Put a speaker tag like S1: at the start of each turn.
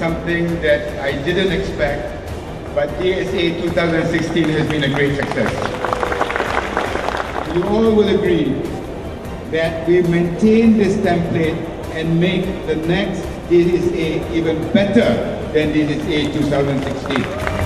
S1: something that I didn't expect, but DSA 2016 has been a great success. You all will agree that we maintain this template and make the next DSA even better than DSA 2016.